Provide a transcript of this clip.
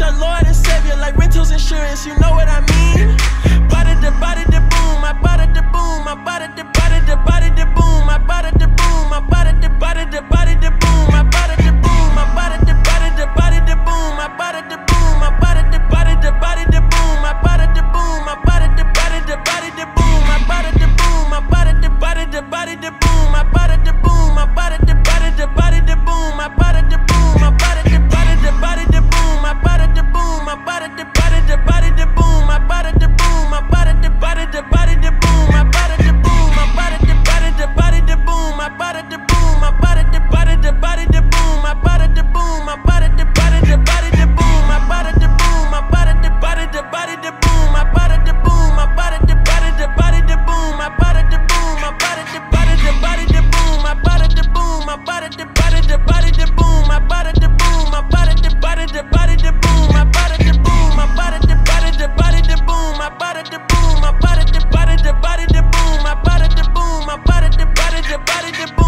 your Lord and Savior like rentals insurance. You know what I your body,